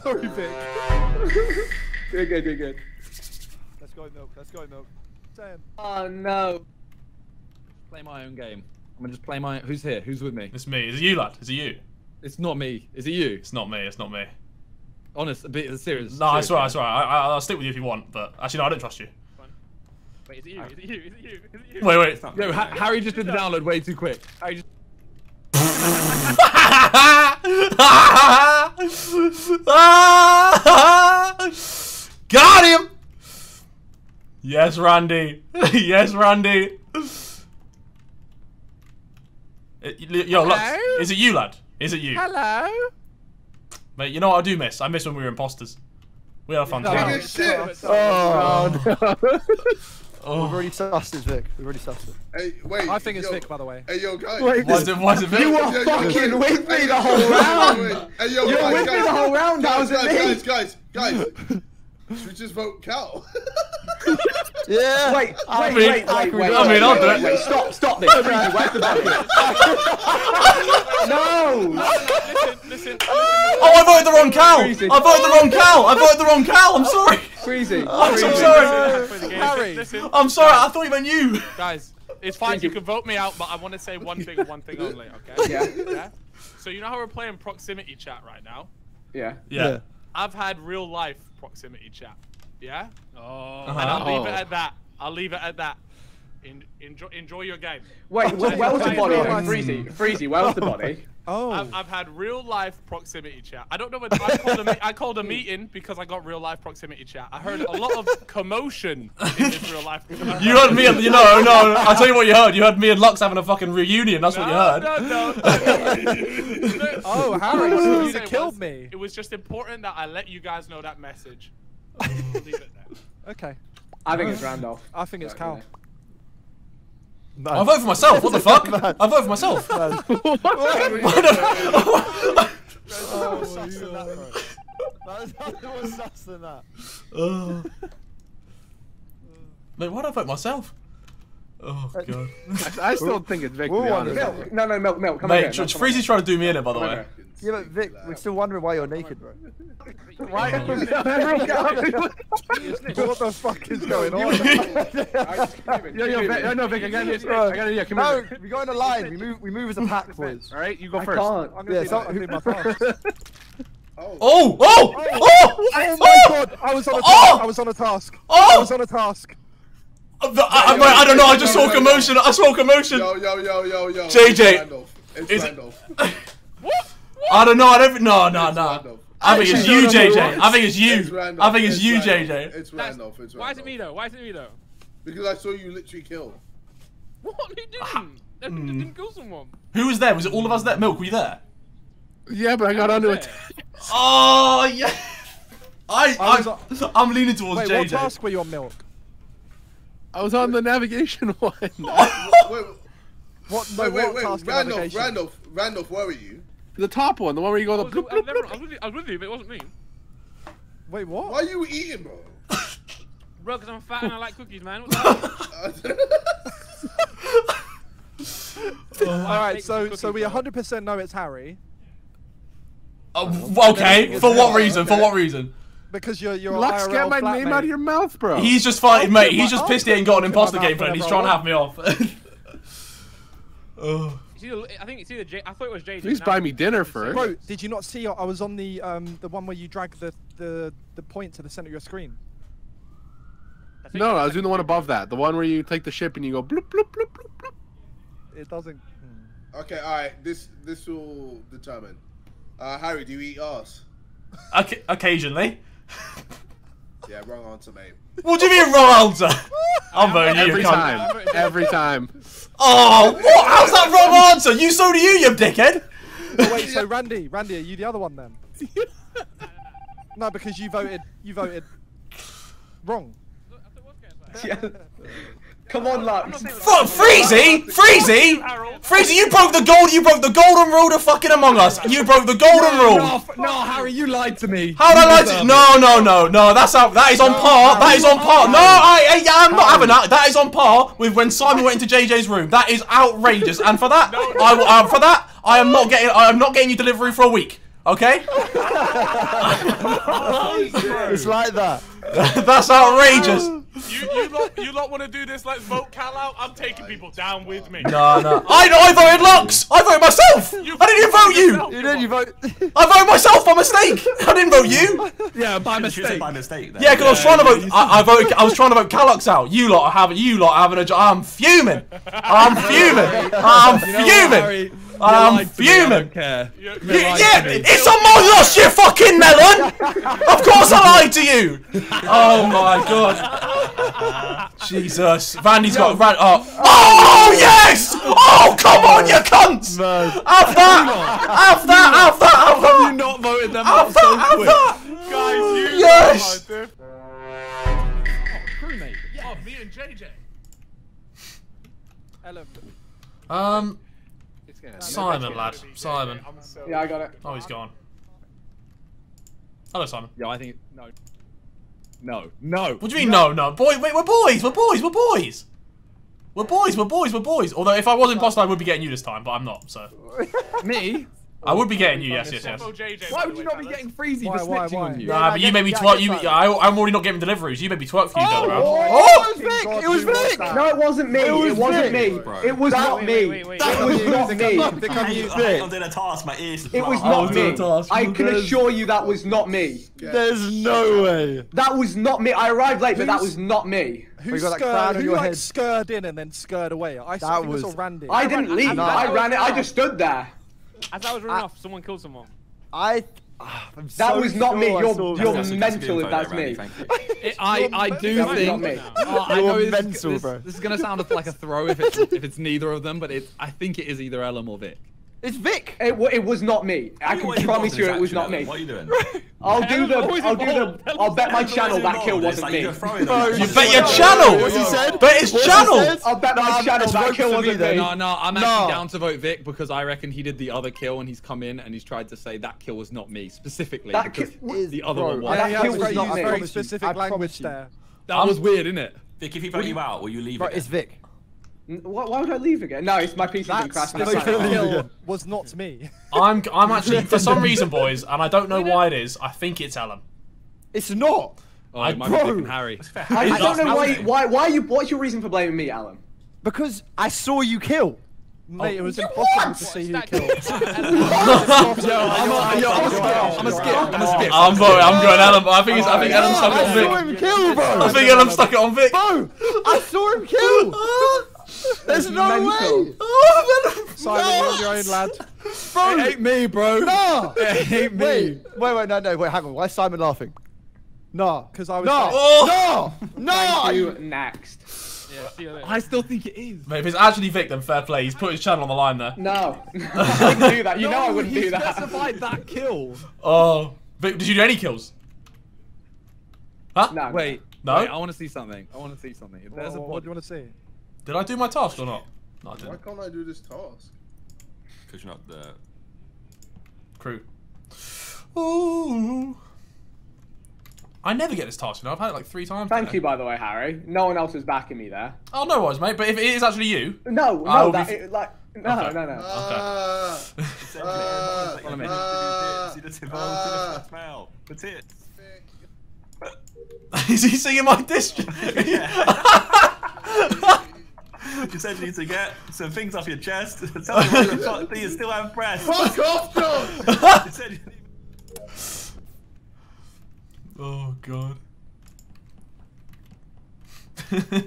Sorry, Vic. Good, good, good, good. Let's go, milk. Let's go, milk. Damn. Oh no. Play my own game. I'm gonna just play my. Who's here? Who's with me? It's me. Is it you, lad? Is it you? It's not me. Is it you? It's not me. It's not me. Honest, a bit serious. No, serious it's alright. game. It's alright. I, I, I'll stick with you if you want. But actually, no, I don't trust you. Wait, is it you? Is it you? Is it you? Is it you? Wait, wait. Yo, ha- Harry just did the download way too quick. Harry just. Got him! Yes, Randy. yes, Randy. Uh, Yo, look. Is it you, lad? Is it you? Hello. Mate, you know what I do miss? I miss when we were imposters. We had a fun No. time. Nigga, shit. Oh, no. Oh. We've already sussed it, Vic. We've already sussed it. Hey, wait. I think it's yo, Vic, by the way. Hey, yo, guys. Wait, Why is it, why is it Vic? You were yo, fucking yo, with me hey, the whole round. wait, wait. Hey, yo, You were guys, with me the whole round. That Guys, was guys, me. guys, guys, guys. Should we just vote Cal? Yeah. Wait, wait, mean- wait, wait, I wait. mean, wait, I'll wait, do wait, it. Wait, stop, stop this. Freezy, where's the bucket? no! Listen, listen, listen. Oh, I voted the wrong cow! I voted the wrong cow! I voted the wrong cow! I'm sorry! Freezy. Oh, I'm so sorry! Play. Harry. Listen, I'm sorry, I thought even you! guys, it's fine. You can vote me out, but I want to say one thing, one thing only. Okay? Yeah, Yeah. So you know how we're playing proximity chat right now? yeah. Yeah. I've had real life proximity chat. Yeah. Oh. And I'll leave it oh. at that. I'll leave it at that. En- enjoy, enjoy your game. Wait, wh- where was the body then? Freezy, Freezy, where was the body? Oh. I've, I've had real life proximity chat. I don't know what I called, a, me- I called a meeting because I got real life proximity chat. I heard a lot of commotion in this real life. You heard me and, you know, no, I'll tell you what you heard. You heard me and Lux having a fucking reunion, that's what you heard. No, no, no. Oh, Harry, What I was so gonna you'd have killed was, me. It was just important that I let you guys know that message. Leave it there. Okay. I think it's Randolph. I think it's Cal. I vote for myself, what the fuck? I vote for myself. Oh, sus than that, bro. That is nothing more sus than that. Uh. Mate, why'd I vote myself? Oh, uh, God. I still think it's Vic. to we're be honest. Milk, no, no, milk, milk. Come Mate, here. Tr- milk, come Freezy's trying to do me in it, by the way. Yeah, but Vic, we're still wondering why you're naked, bro. Why? what the fuck is going on? Yo, yo, Vic, no, no, Vic, I gotta, I gotta, yeah, come no, here. we go in a line. We move. We move as a pack, boys. All right, you go first. I can't. I'm gonna Yeah, yeah, so- so, my pass. Oh, oh. Oh! Oh! Oh! Oh my god! I was on a oh! task. Oh! I was on a task. Oh! I was on a task. I, I, I, I don't know, I just saw commotion. I saw commotion. Yo, yo, yo, yo, yo. JJ. Randolph. It's Randolph. I don't know, I don't. No, no, no. I think it's you, JJ. I think it's you. I think it's you. JJ. It's Randolph. It's Randolph. Why is it me though? Why is it me though? Because I saw you literally kill. What? You didn't. That Hmm. didn't kill someone. Who was there? Was it all of us there? Milk, were you there? Yeah, but I got onto it. Oh, yeah. I, I, I I'm leaning towards Wait, JJ. what task were you on, Milk? I was on the navigation one. Wait, What? No, wait, wait, wait. Randolph, navigation? Randolph, Randolph, where were you? the top one, the one where you go I the was, bloop, I, bloop, never, bloop. I, was with you, I was with you, but it wasn't me. Wait, what? Why are you eating, bro? Bro, because I'm fat and I like cookies, man. What? All right, so so we 100% know it's Harry Uh, okay, for what reason? For what reason? Because you're you're Lux, IRL get my flatmate. name out of your mouth, bro. He's just fighting, mate. He's just pissed he put- ain't got an I'll put my imposter game gameplay and he's trying to have me off. oh. Either, I think it's either J. I thought it was JJ. Please now buy me dinner it's first. Bro, did you not see? I was on the um the one where you drag the the the point to the center of your screen. I No, I was doing the one above that. The one where you take the ship and you go bloop, bloop, bloop, bloop, bloop. It doesn't. hmm. okay, all right. This this will determine. Uh, Harry, do you eat ass? Oc- occasionally. Yeah, wrong answer, mate. What do you mean wrong answer? I'm voting you, Every you cunt. time. Every time. Oh, what? How's that wrong answer? You so do you, you dickhead. Oh, wait, so Randy, Randy, are you the other one then? no, because you voted you voted wrong. I thought it was KSI. Yeah. Come on, Lux. Fuck, Freezy, Freezy, Freezy, you broke the gold. You broke the golden rule to fucking Among Us. You broke the golden No, rule. f- no, Harry, you lied to me. How'd I You lie to? deserve No, no, no, no. That's out. That is on par. That is on par. No, I, I yeah, I'm not having that. That is on par with when Simon went into JJ's room. That is outrageous. And for that, I will- uh, for that, I am not getting. I am not getting you delivery for a week. Okay? It's like that. That's outrageous. You, you lot, you lot want to do this? Let's vote Cal out. I'm taking people down with me. No, no. I know. I voted Lux. I voted myself. You I didn't even vote you. yourself. You did, you vote. I voted myself by mistake. I didn't vote you. Yeah, by Should have said mistake. by mistake. Then. Yeah, because I was trying to vote. I, I voted. I was trying to vote Callux out. You lot are having. You lot are having a. jo- I'm fuming. I'm fuming. I'm fuming. I'm fuming. care. You- You, yeah, it's on my loss, you fucking melon! Of course I lied to you! Oh my god. Jesus. Randy's got. Ran- oh. oh, yes! Oh, come on, you cunts! Man. Have that! Have that! Have that! Have that! You not voted them Have out that! so Have quick. that! Guys, you Yes! Oh, dude. Crewmate. Oh, me and JJ. Ellen, Um, It's gonna Simon, lad. Simon. Yeah, I got it. Oh, he's gone. Hello, Simon. Yeah, I think no. No. No. What do you mean, no, no? Boy, wait, we're boys, we're boys, we're boys! We're boys, we're boys, we're boys. Although, if I was imposter, I would be getting you this time, but I'm not, so. Me? I would be getting you, yes, yes, yes. Why would you not be getting freezy for snitching on you? Nah, but you made me twerk. You. I, I'm already not getting deliveries. You made me twerk for you, Oh, Delaware. oh, Oh! it was Vic. It was Vic. No, it wasn't me. It, was wasn't Vic. me. It was not me. wait, wait, That was not me. come- they come I, you- I, I'm doing a task. My ears. It was not me. doing a task. I can assure you that was not me. There's no way. That was not me. I arrived late, but that was not me. Who, got that scurred, crown on who like head. scurred in and then scurred away? I That I was- saw Randy. I didn't leave. No. I ran it. I just stood there. As I was running off, someone killed someone. I. ah, I'm That so was not me. sure I You're you're That's a good mental if that's me. It, I, I do think. me. Oh, I You're know this, mental, this, bro. this is gonna sound like a throw if it's if it's neither of them, but it I think it is either Ellum or Vic. It's Vic. It, wa- it was not me. I can promise you it was not me. What are you doing? I'll do the. I'll do the. I'll bet my channel that kill wasn't me. you're throwing Bro, them. You What's bet your channel! What's he said? Bet his channel! I'll bet my channel that kill wasn't me. No, no, I'm actually down to vote Vic because I reckon he did the other kill and he's come in and he's tried to say that kill was not me specifically That because the other one was. that kill was not very, me. I very specific language there. That was weird, isn't it? Vic, if he vote you out, will you leave Bro, again? it's Vic. N- Why, why would I leave again? No, it's my PC's been That crashed. specific gonna kill again. was not me. I'm, I'm actually, for some reason, boys, and I don't know why it is, I think it's Alan. It's not. Oh, I- it might be bro. Vic and Harry. I just don't know why. Nothing. Why? Why you? What's your reason for blaming me, Alan? Because I saw you kill. Oh. Mate, it was impossible to see who killed. I'm a, yo, I'm a skip. I'm a skip. I'm a skip. I'm voting, I'm going Ellen, but I think, it's, I think Ellen stuck it I on saw Vic. him kill, bro. I think Ellen stuck it on Vic. Bro, I saw him kill. There's no mental. way. Oh, Simon, you're on your own, lad. Bro, It ain't me, bro. no. It ain't me. Wait, wait, wait, no, no, wait, hang on. Why is Simon laughing? No, because I was. No, Oh. no, no. Thank you. Next. Yeah, see you. I still think it is. Mate, if it's actually Vic, then fair play. He's put his channel on the line there. No, I wouldn't do that. You know I wouldn't he do that. specified that kill. Oh. Vic, did you do any kills? Huh? No. Wait. No? Wait, I want to see something. I want to see something. If there's What, a what, what do you want to see? Did I do my task or not? No, I Why didn't. Why can't I do this task? Because you're not the. Crew. Ooh. I never get this task, you know. I've had it like three times. Thank today. you, by the way, Harry. No one else was backing me there. Oh, no worries, mate. But if it is actually you, No, I will no, that be- it, like no, Okay. no, no. Follow me. See the tip the smell. The tits. is he singing my diss? Oh, You said you need to get some things off your chest. Tell me why the fuck do you still have breath? Fuck off, John! You said you oh god.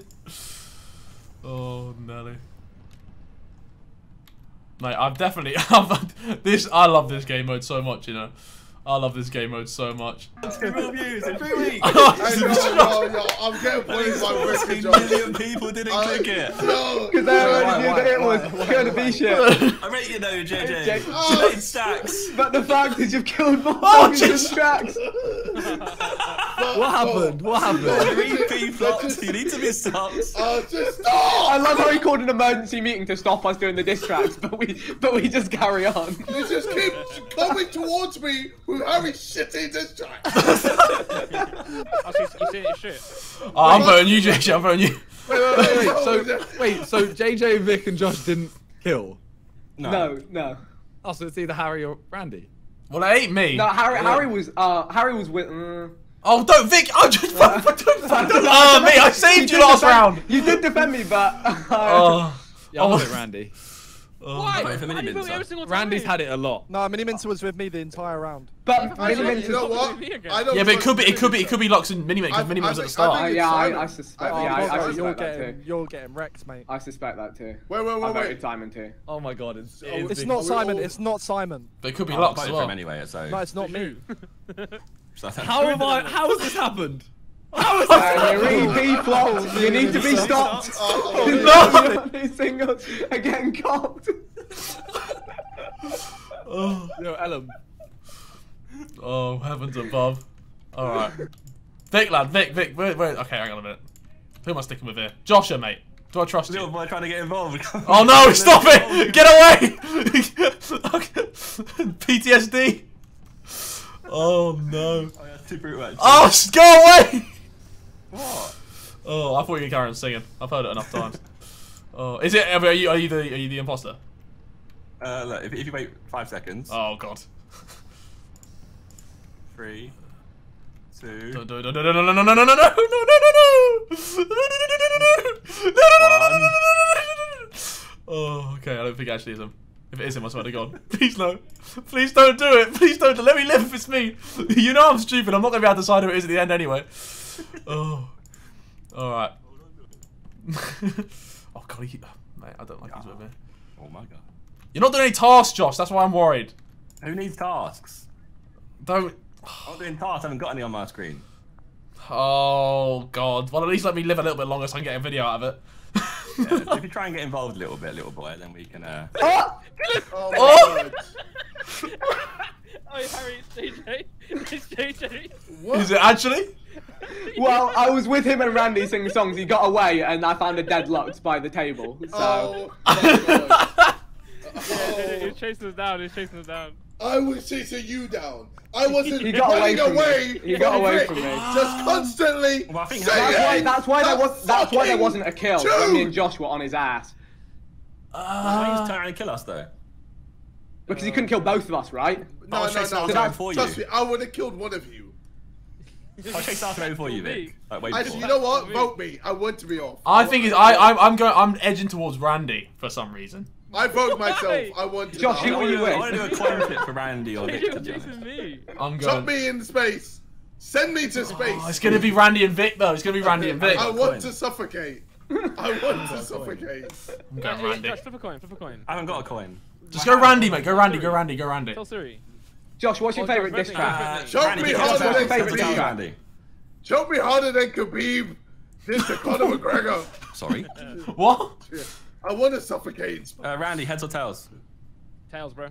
oh Nelly. Mate, I've definitely I've, this. I love this game mode so much. You know, I love this game mode so much. real views in three weeks. Oh, hey, yo, yo, yo, I'm getting bullied by Rick 16 million people didn't I- click it. No, Because they already no. knew that it was gonna be shit. I rate you though, JJ. Jay- Oh. Eight stacks. But the fact is, you've killed more Oh, fucking jeez. Tracks. What happened? What happened? Three P flops. You need to be stopped. Oh, just stop! I love how he called an emergency meeting to stop us doing the diss tracks, but we but we just carry on. They just keep coming towards me with Harry shitting this track. Oh, so you, you see it shit. Oh, I'm voting you, JJ. I'm voting you. Wait, wait, wait, wait. So, just- wait, so JJ, Vic, and Josh didn't kill. No, no. Oh, so it's either Harry or Randy. Well, it ain't me. No, Harry. Harry was. Uh, Harry was with. Uh, Oh, don't, Vic! I just don't, don't, don't, Ah, me! I saved you did last defend- round. You did defend me, but. Uh, Oh, Yeah, I love it, Randy. Why? Why do you Miniminter. vote every single time? Randy's had it a lot. No, Mini Minter was with me the entire round. but Actually, Miniminter's you know what? I don't yeah, but it could be, it could be, it could be Lux and Mini because Mini I was at the think- I start. Uh, yeah, I, I suspect. I yeah, I, I Simon. you're suspect that getting, too. you're getting wrecked, mate. I suspect that too. Wait, wait, I wait, voted wait. Simon too. Oh my god, it's, Oh, it's, It's not Simon. all- It's not Simon. But it could be Oh, Lux as well. him anyway, so. No, it's not me. So How have I? How has this happened? Uh, you really flopped. You need to be stopped. Oh, No! These singles are getting copped. Oh, Yo, Ellum. oh, heavens above. Alright. Vic, lad, Vic, Vic, wait, wait. Okay, hang on a minute. Who am I sticking with here? Joshua, mate. Do I trust Little you? boy trying to get involved. Oh no, stop it! Get away! PTSD! Oh no. Oh, yeah, two brute. Oh, go away! What? Oh, I thought you were carrying on singing. I've heard it enough times. Oh, is it? Are you, are you the are you the imposter? Uh, look, if, if you wait five seconds. Oh god. Three, two, No no no no no no no no no no no no no no no Oh, okay. I don't think it actually is him. If it is him, I swear to God. Please no. Please don't do it. Please don't. Let me live if it's me. You know I'm stupid. I'm not gonna be able to decide who it is at the end anyway. Oh. All right. oh God, he, mate, I don't like he's with me. Oh my god. You're not doing any tasks, Josh. That's why I'm worried. Who needs tasks? Don't. I'm not doing tasks. I haven't got any on my screen. Oh God. Well, at least let me live a little bit longer so I can get a video out of it. Yeah, if you try and get involved a little bit, little boy, then we can. Uh... Oh my Oh! god. Oh, Harry, it's JJ. It's JJ. What? Is it actually? Well, I was with him and Randy singing songs. He got away, and I found a dead Lux by the table. Oh, so. Oh my. Yeah, Oh, he's chasing us down. He's chasing us down. I was chasing you down. I wasn't He got away running from me. away. He got away from me. Just constantly. Well, I think That's why. That's why there was. That's why there wasn't a kill. Me and truth. Josh were on his ass Why don't you turn uh, around kill us though? because he couldn't kill both of us, right? No, I'll no, no. no. him for Trust me, I would have killed one of you. I'll chase after him before you, Vic. Like, wait Actually, you know what? Vote me. I want to be off. I think it's, I I'm, I'm going I'm edging towards Randy for some reason. I vote myself. I want to. Josh, die. who I were you want to do a coin flip for Randy or Vic, You're chasing me. I'm Drop going. me in space. Send me to oh, space. Oh, it's gonna be Randy and Vic though. It's gonna be Randy and Vic. I want to suffocate. I want to suffocate. I'm going Hey, Randy. Josh, flip a coin. Flip a coin. I haven't got a coin. Just go Randy, mate. Go Randy. Go Randy. Go Randy. Tell Siri. Josh, what's your favourite Josh, diss track? Show me get how us to out. make favourite Settle down, diss track. Randy. Show me harder than Khabib. This to Conor McGregor. Sorry. What? I want to suffocate. Uh, Randy, heads or tails? Tails, bro.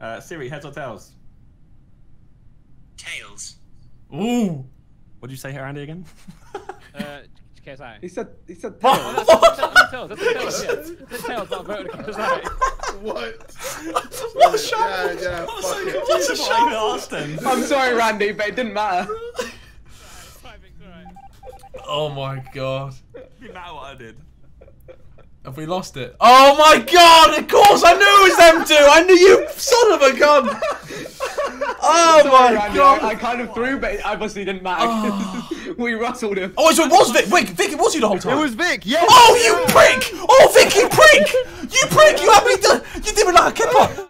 Uh, Siri, heads or tails? Tails. Ooh. What did you say here, Randy, again? Uh, KSI. He said. He said. Oh, that's, that's, tails. That's tails. Yeah. That's tails. But I voted What? What a shout. Yeah, yeah, fuck it. What I even asked him. I'm sorry, Randy, but it didn't matter. Oh my god. Didn't matter what I did. Have we lost it? Oh my god! Of course, I knew it was them two. I knew you, son of a gun. Oh Sorry, my Randy, god. I, I kind of threw, but it obviously didn't matter. Oh. we rustled him. Oh, so it was Vic. Vic, Vic, it was you the whole time. It was Vic. Yes. Oh, you prick! Oh, Vic, you prick! You prick! You had me done. You did me like a kipper.